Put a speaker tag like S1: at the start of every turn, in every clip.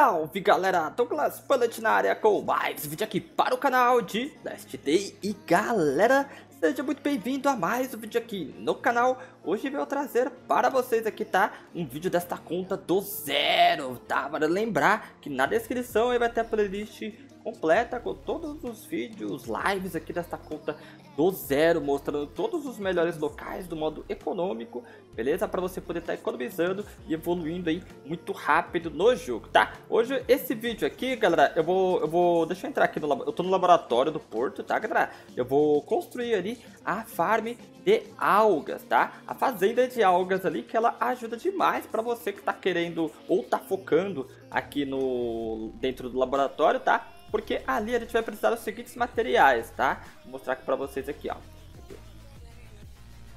S1: Salve galera, Douglas Bullet na área com mais vídeo aqui para o canal de Last Day E galera, seja muito bem-vindo a mais um vídeo aqui no canal Hoje eu vou trazer para vocês aqui, tá? Um vídeo desta conta do zero, tá? Para lembrar que na descrição aí vai ter a playlist completa com todos os vídeos, lives aqui desta conta do zero, mostrando todos os melhores locais do modo econômico, beleza? Para você poder estar tá economizando e evoluindo aí muito rápido no jogo, tá? Hoje, esse vídeo aqui, galera, eu vou, eu vou, deixa eu entrar aqui no, eu tô no laboratório do porto, tá, galera? Eu vou construir ali a farm de algas, tá? A fazenda de algas ali, que ela ajuda demais para você que tá querendo ou tá focando aqui no, dentro do laboratório, tá? Porque ali a gente vai precisar dos seguintes materiais, tá? Vou mostrar aqui pra vocês aqui, ó.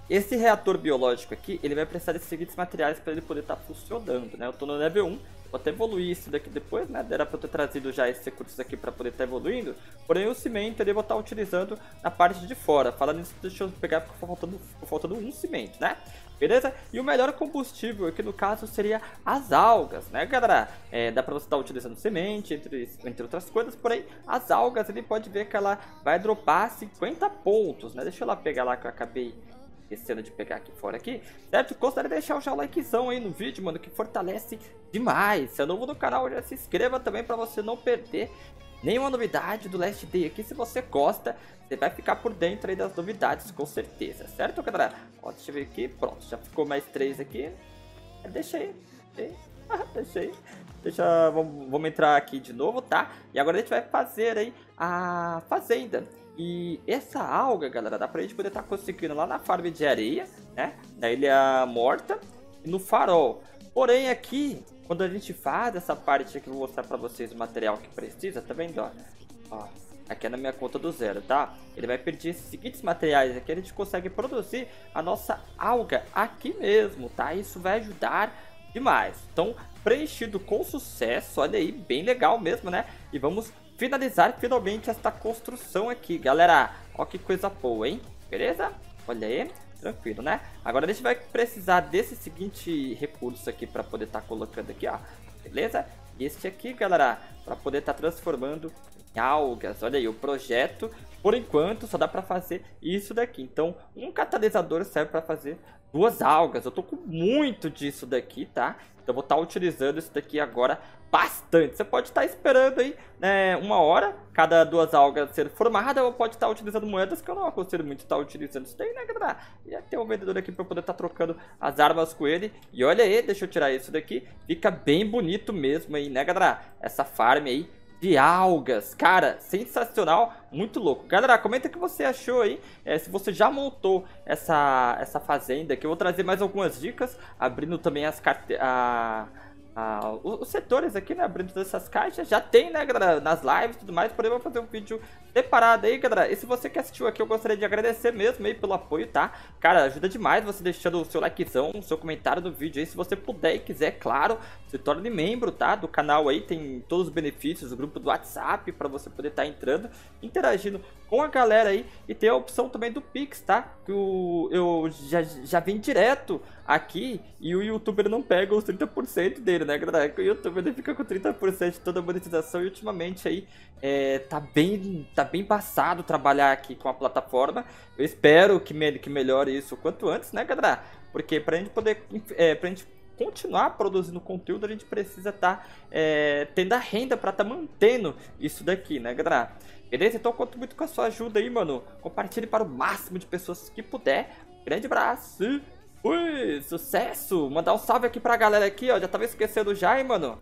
S1: Esse reator biológico aqui, ele vai precisar desses seguintes materiais para ele poder estar tá funcionando, né? Eu tô no level 1, vou até evoluir isso daqui depois, né? Era para eu ter trazido já esses recursos aqui para poder estar tá evoluindo. Porém, o cimento ele vou estar tá utilizando na parte de fora. Falando nisso, deixa eu pegar, ficou faltando, ficou faltando um cimento, né? beleza? E o melhor combustível aqui no caso seria as algas, né galera? É, dá pra você estar tá utilizando semente, entre, entre outras coisas, porém as algas ele pode ver que ela vai dropar 50 pontos, né? Deixa eu lá pegar lá que eu acabei esquecendo de pegar aqui fora aqui, certo? Gostaria de deixar o likezão aí no vídeo, mano, que fortalece demais. Se é novo no canal, já se inscreva também para você não perder nenhuma novidade do Last Day aqui. Se você gosta, você vai ficar por dentro aí das novidades, com certeza, certo, galera? Ó, deixa eu ver aqui, pronto, já ficou mais três aqui. É, deixa aí, deixa aí. Deixa, vamos, vamos entrar aqui de novo, tá? E agora a gente vai fazer aí a fazenda. E essa alga, galera, dá pra gente poder estar tá conseguindo lá na farm de areia, né? Na ilha morta e no farol. Porém aqui, quando a gente faz essa parte aqui, vou mostrar pra vocês o material que precisa, tá vendo? Ó, ó aqui é na minha conta do zero, tá? Ele vai pedir esses seguintes materiais aqui, a gente consegue produzir a nossa alga aqui mesmo, tá? Isso vai ajudar demais. Então, preenchido com sucesso, olha aí, bem legal mesmo, né? E vamos finalizar finalmente esta construção aqui, galera. Ó que coisa boa, hein? Beleza? Olha aí, tranquilo, né? Agora a gente vai precisar desse seguinte recurso aqui para poder estar tá colocando aqui, ó. Beleza? Este aqui, galera, para poder estar tá transformando em algas. Olha aí, o projeto, por enquanto, só dá para fazer isso daqui. Então, um catalisador serve para fazer duas algas. Eu tô com muito disso daqui, tá? Então, vou estar tá utilizando isso daqui agora bastante. Você pode estar tá esperando aí né, uma hora, cada duas algas ser formada, ou pode estar tá utilizando moedas, que eu não aconselho muito estar tá utilizando isso daí, né, galera? E tem um vendedor aqui para poder estar trocando as armas com ele. E olha aí, deixa eu tirar isso daqui. Fica bem bonito mesmo aí, né, galera? Essa farm aí de algas. Cara, sensacional, muito louco. Galera, comenta o que você achou aí, é, se você já montou essa, essa fazenda, que eu vou trazer mais algumas dicas, abrindo também as carteiras ah, os setores aqui, né, abrindo essas caixas, já tem, né, galera, nas lives e tudo mais, porém eu vou fazer um vídeo separado aí, galera, e se você que assistiu aqui, eu gostaria de agradecer mesmo aí pelo apoio, tá? Cara, ajuda demais você deixando o seu likezão, o seu comentário no vídeo aí, se você puder e quiser, claro, se torne membro, tá, do canal aí, tem todos os benefícios, o grupo do WhatsApp, pra você poder estar tá entrando, interagindo com a galera aí, e tem a opção também do Pix, tá, que o, eu já, já vim direto aqui, e o youtuber não pega os 30% dele, né, galera? O YouTube ele fica com 30% de toda a monetização e ultimamente aí é, tá, bem, tá bem passado trabalhar aqui com a plataforma. Eu espero que, me, que melhore isso o quanto antes, né, galera? Porque pra gente poder. É, pra gente continuar produzindo conteúdo, a gente precisa estar tá, é, tendo a renda para estar tá mantendo isso daqui, né, galera? Beleza? Então eu conto muito com a sua ajuda aí, mano. Compartilhe para o máximo de pessoas que puder. Grande abraço! Ui, sucesso! Mandar um salve aqui pra galera aqui, ó. Já tava esquecendo já, hein, mano?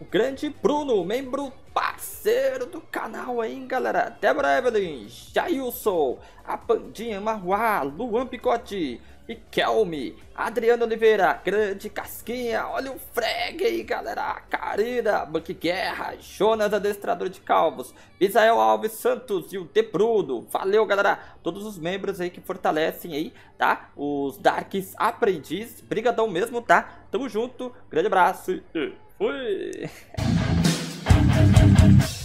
S1: O grande Bruno, membro parceiro do canal aí, hein, galera. Débora Evelyn, Jailson, a Pandinha Marruá, Luan Picote, Riquelme, Adriano Oliveira, Grande Casquinha, olha o freg aí, galera, Carina, Banque Guerra, Jonas Adestrador de Calvos, Isael Alves Santos e o Debruno, valeu, galera, todos os membros aí que fortalecem aí, tá, os Darks Aprendiz, brigadão mesmo, tá, tamo junto, grande abraço e fui!